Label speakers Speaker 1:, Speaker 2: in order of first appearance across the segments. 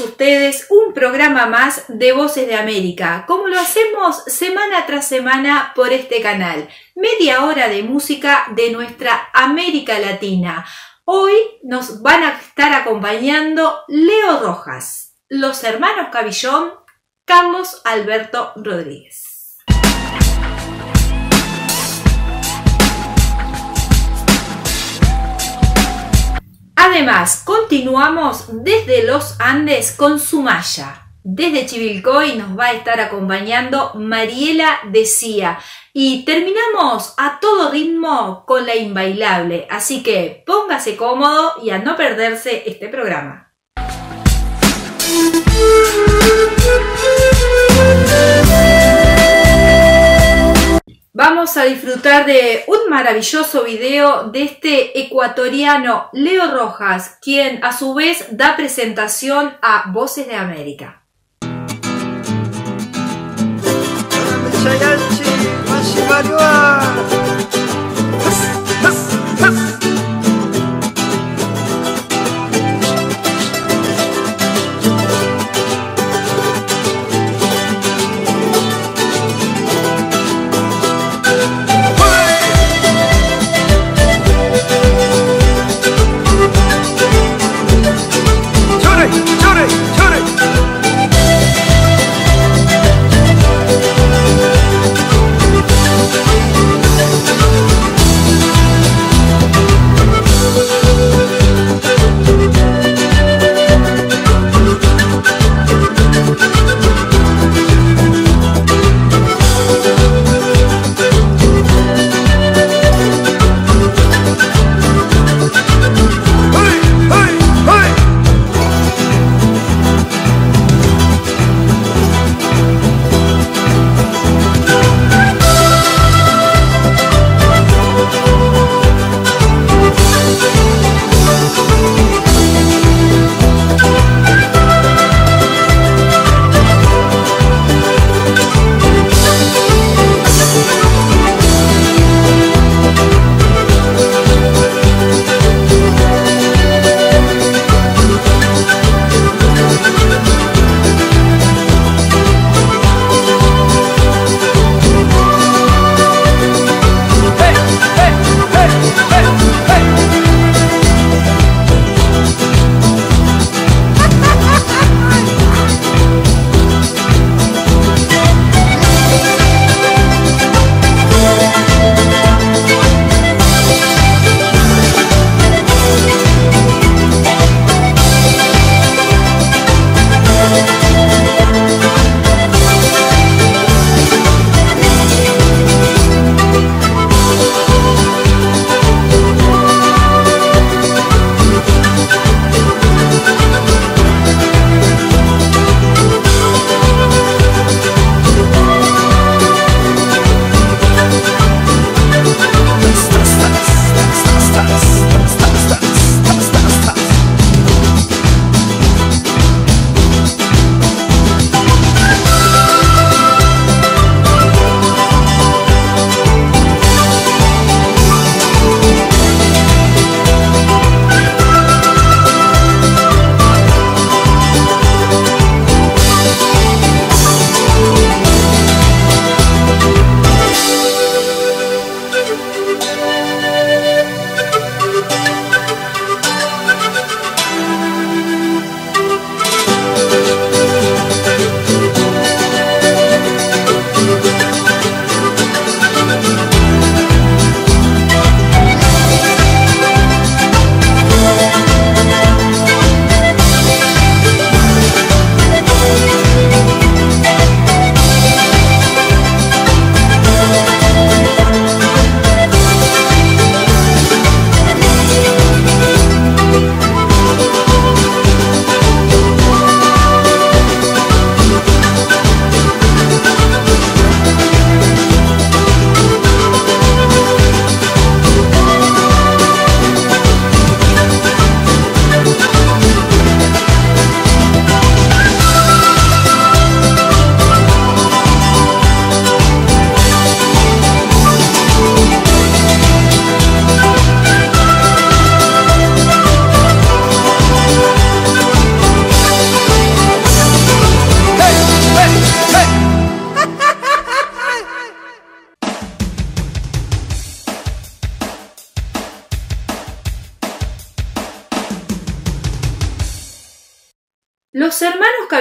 Speaker 1: ustedes un programa más de Voces de América, como lo hacemos semana tras semana por este canal. Media hora de música de nuestra América Latina. Hoy nos van a estar acompañando Leo Rojas, los hermanos Cabillón, Carlos Alberto Rodríguez. Además, continuamos desde los Andes con Sumaya. Desde Chivilcoy nos va a estar acompañando Mariela Decía. Y terminamos a todo ritmo con la inbailable. Así que póngase cómodo y a no perderse este programa. Vamos a disfrutar de un maravilloso video de este ecuatoriano Leo Rojas, quien a su vez da presentación a Voces de América.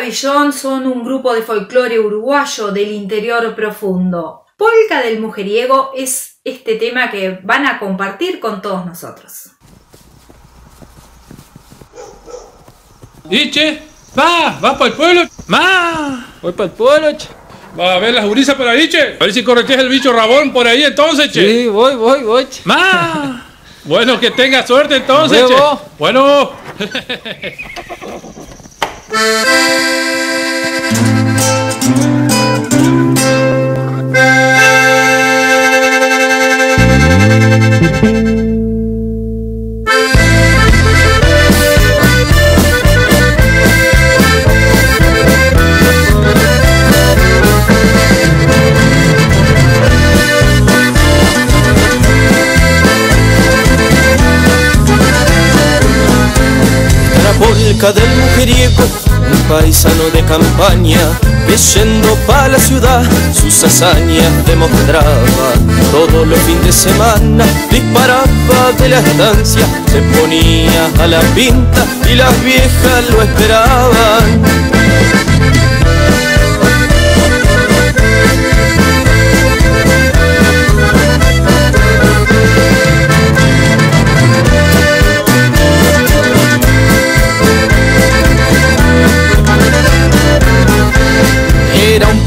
Speaker 1: Cabillón son un grupo de folclore uruguayo del interior profundo. Polka del mujeriego es este tema que van a compartir con todos nosotros.
Speaker 2: Iche, va, va para el pueblo, ma,
Speaker 3: voy para el pueblo, che.
Speaker 2: Va a ver las gurisas por ahí, che. A ver si correteas el bicho rabón por ahí entonces, che.
Speaker 3: Sí, voy, voy, voy, che.
Speaker 2: Ma. Bueno, que tenga suerte entonces, che. Bueno.
Speaker 4: del mujeriego, paisano de campaña, yendo pa' la ciudad sus hazañas demostraba. Todos los fines de semana disparaba de la estancia, se ponía a la pinta y las viejas lo esperaban.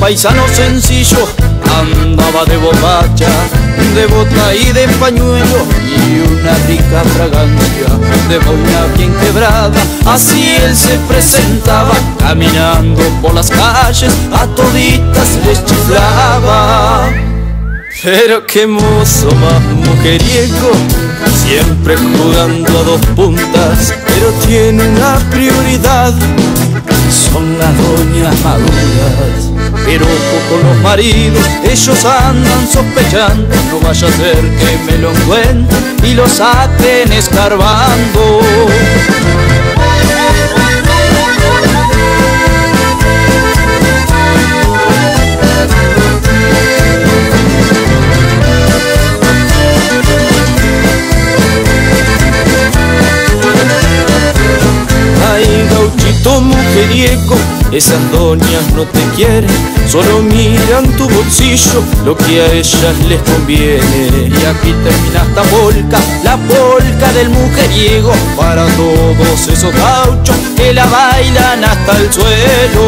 Speaker 4: Paisano sencillo andaba de borracha, de bota y de pañuelo y una rica fragancia de boina bien quebrada. Así él se presentaba caminando por las calles, a toditas les chiflaba. Pero qué mozo más mujeriego, siempre jugando a dos puntas, pero tiene una prioridad, son las doñas maduras. Pero con los maridos, ellos andan sospechando, no vaya a ser que me lo encuentren y lo saquen escarbando. Gauchito mujeriego esas doñas no te quieren, solo miran tu bolsillo, lo que a ellas les conviene. Y aquí termina esta polca, la polca del mujeriego, para todos esos gauchos que la bailan hasta el suelo.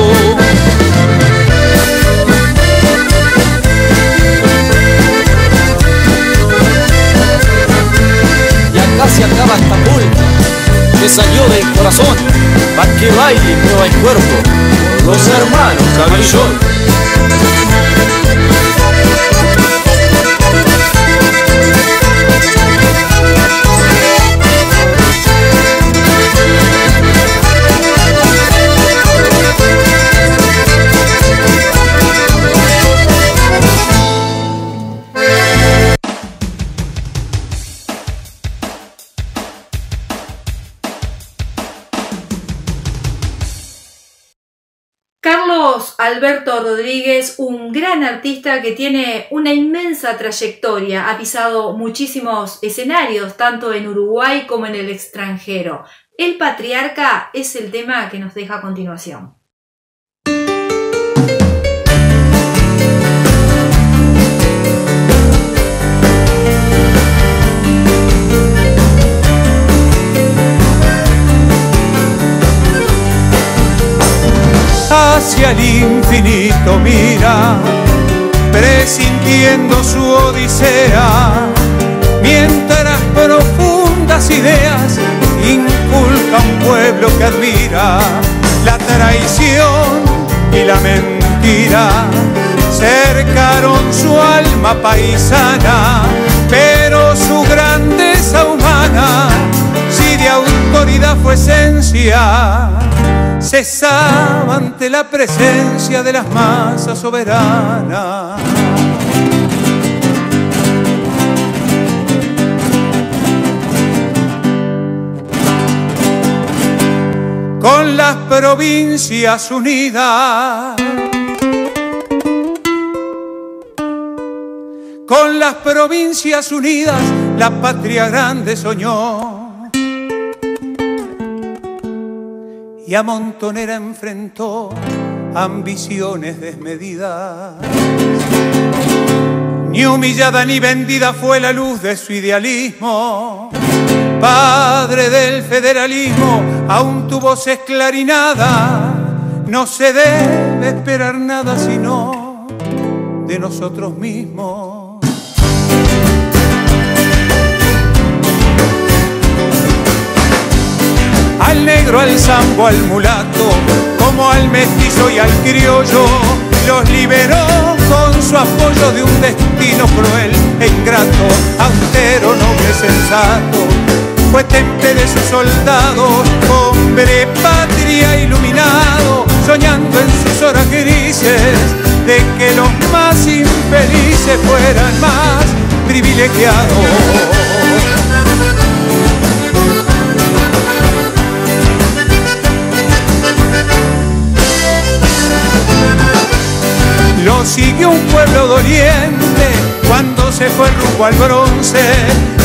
Speaker 4: Y acá se acaba esta salió del corazón, para que baile y mueva el cuerpo los hermanos Cabellón.
Speaker 1: Rodríguez, un gran artista que tiene una inmensa trayectoria, ha pisado muchísimos escenarios, tanto en Uruguay como en el extranjero. El patriarca es el tema que nos deja a continuación.
Speaker 5: hacia el infinito mira, presintiendo su odisea, mientras profundas ideas inculca un pueblo que admira la traición y la mentira. Cercaron su alma paisana, pero su grandeza humana, si de autoridad fue esencia cesaba ante la presencia de las masas soberanas. Con las provincias unidas, con las provincias unidas, la patria grande soñó y a Montonera enfrentó ambiciones desmedidas. Ni humillada ni vendida fue la luz de su idealismo. Padre del federalismo, aún tu voz es clarinada. No se debe esperar nada sino de nosotros mismos. Al negro, al zambo, al mulato, como al mestizo y al criollo, los liberó con su apoyo de un destino cruel e ingrato, austero, noble, sensato, fue temple de sus soldados, hombre patria iluminado, soñando en sus horas grises de que los más infelices fueran más privilegiados. Lo siguió un pueblo doliente cuando se fue rumbo al bronce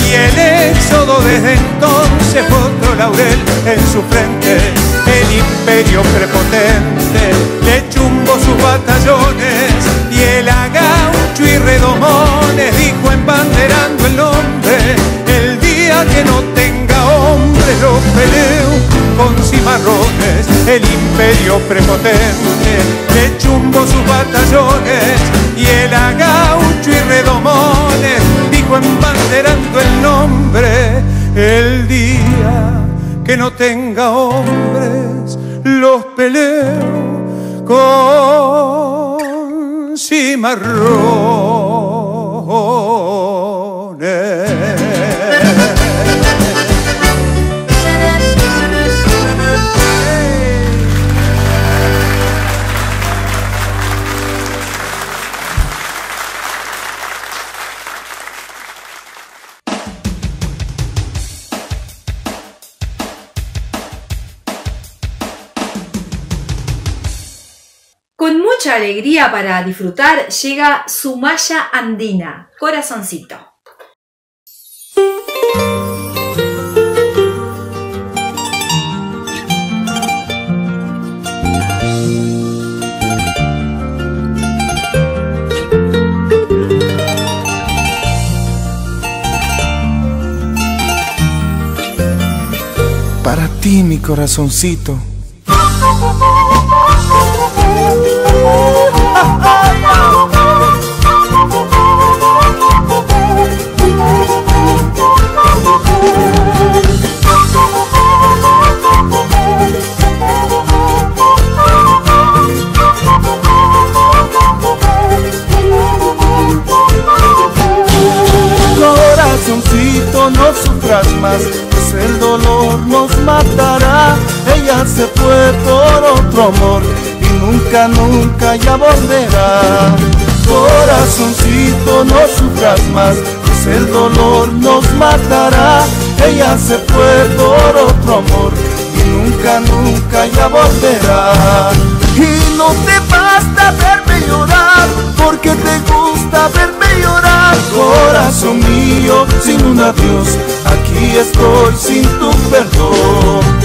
Speaker 5: y el éxodo desde entonces fue laurel en su frente. El imperio prepotente le chumbó sus batallones y el agaucho y redomones dijo embanderando el nombre el día que no tenga hombre lo peleo con cimarrones, el imperio prepotente le chumbo sus batallones y el agaucho y redomones dijo embanderando el nombre el día que no tenga hombres los peleo con cimarrones.
Speaker 1: Alegría para disfrutar llega Sumaya Andina, Corazoncito.
Speaker 6: Para ti, mi corazoncito. No sufras más, pues el dolor nos matará. Ella se fue por otro amor nunca, nunca ya volverá. Corazoncito, no sufras más, pues el dolor nos matará. Ella se fue por otro amor y nunca, nunca ya volverá. Y no te basta verme llorar, porque te gusta verme llorar. Corazón mío, sin un adiós, aquí estoy sin tu perdón.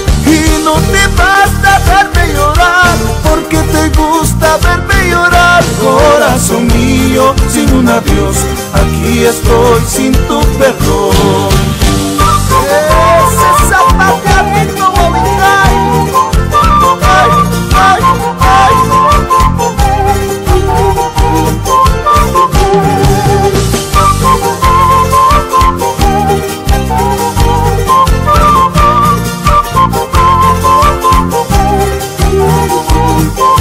Speaker 6: No te basta verme llorar, porque te gusta verme llorar. Corazón mío, sin un adiós, aquí estoy sin tu perdón. Y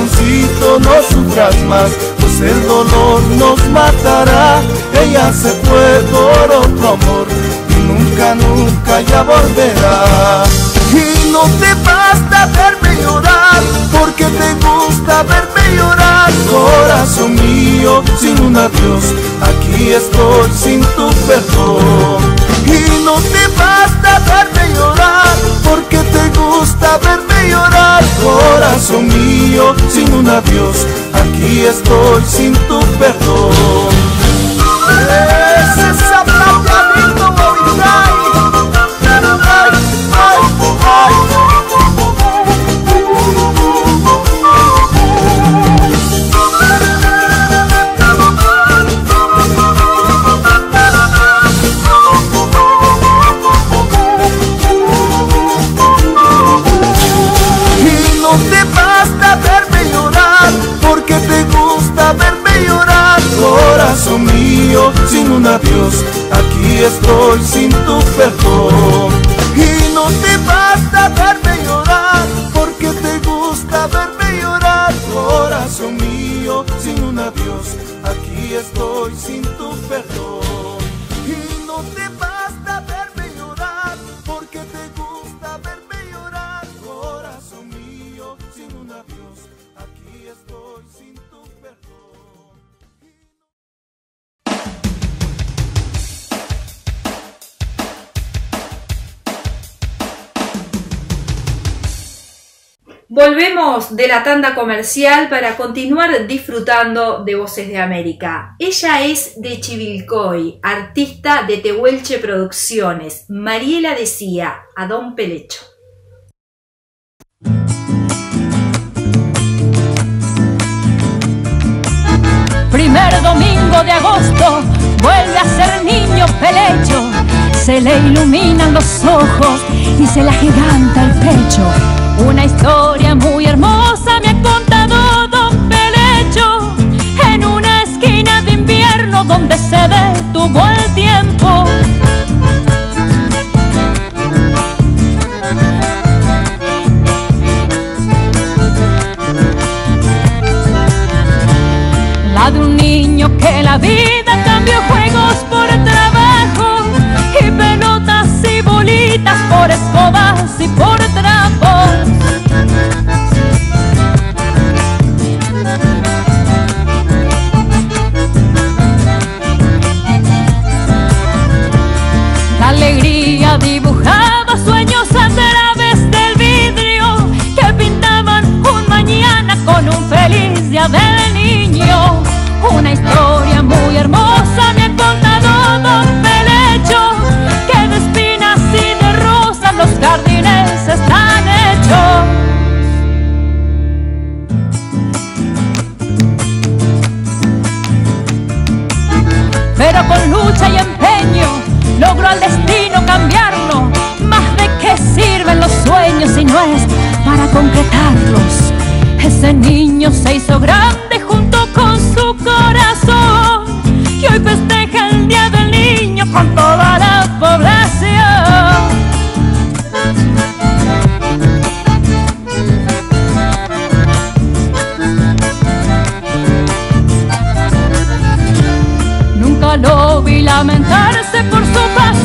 Speaker 6: Corazoncito, no sufras más, pues el dolor nos matará. Ella se fue por otro amor y nunca, nunca ya volverá. Y no te basta verme llorar, porque te gusta verme llorar. Corazón mío, sin un adiós, aquí estoy sin tu perdón. Y no te basta verme llorar, porque te gusta verme llorar. Corazón mío, sin un adiós, aquí estoy sin tu perdón. Corazón sin un adiós, aquí estoy sin tu perdón.
Speaker 1: De la tanda comercial para continuar disfrutando de Voces de América. Ella es de Chivilcoy, artista de Tehuelche Producciones. Mariela decía a Don Pelecho.
Speaker 7: Primer domingo Se le iluminan los ojos y se le agiganta el pecho. Una historia muy hermosa me ha contado Don Pelecho en una esquina de invierno donde se detuvo el tiempo. La de un niño que la vida cambió por escobas y Ese niño se hizo grande junto con su corazón y hoy festeja el Día del Niño con toda la población. Nunca lo vi lamentarse por su pasado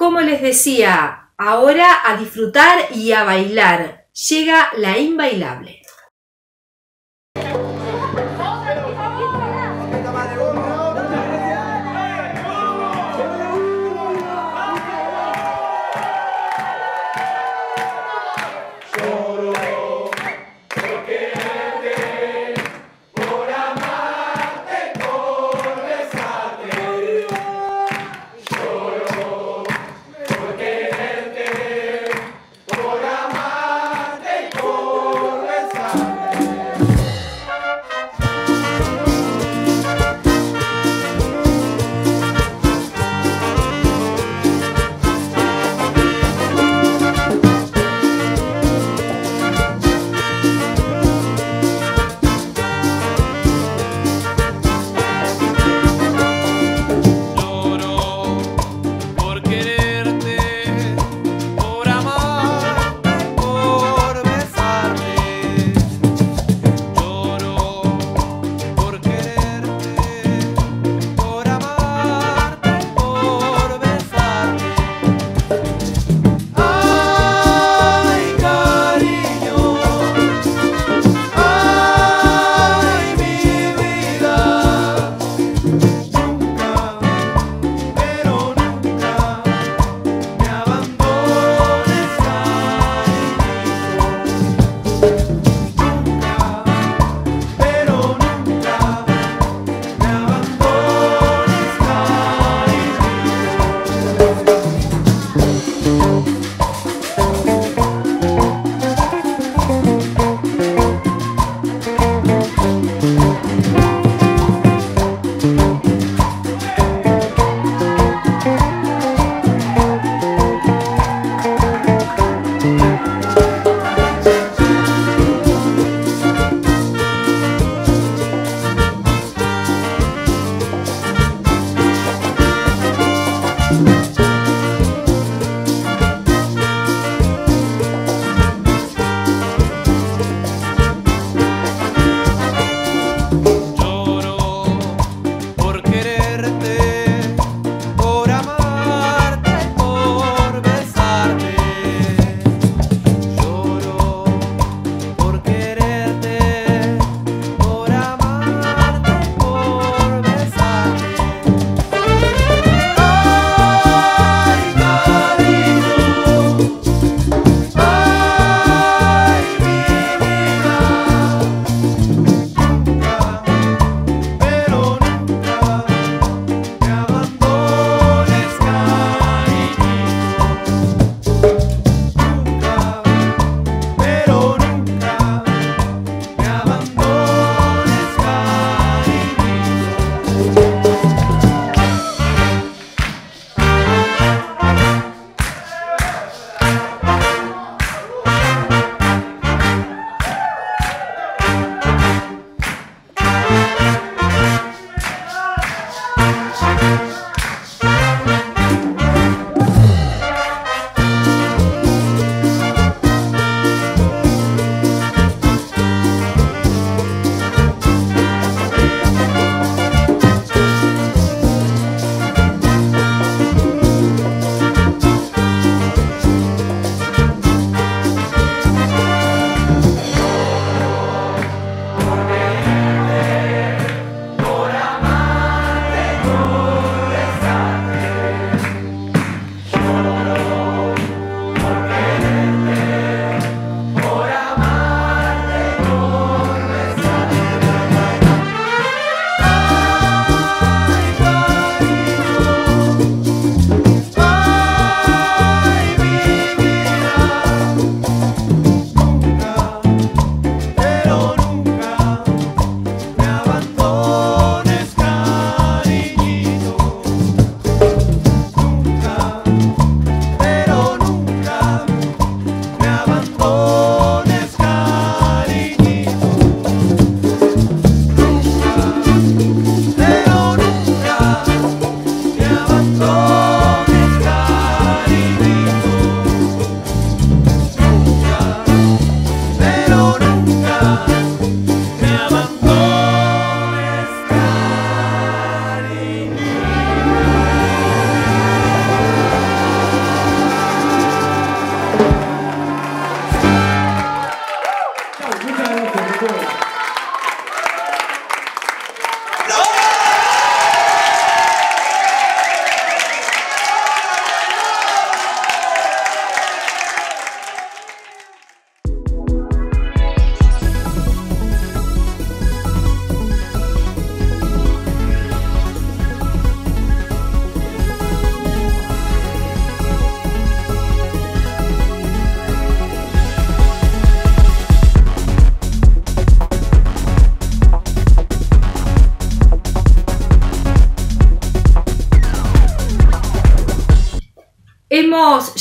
Speaker 1: Como les decía, ahora a disfrutar y a bailar. Llega la inbailable.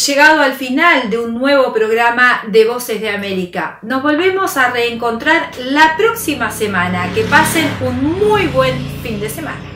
Speaker 1: Llegado al final de un nuevo programa de Voces de América. Nos volvemos a reencontrar la próxima semana. Que pasen un muy buen fin de semana.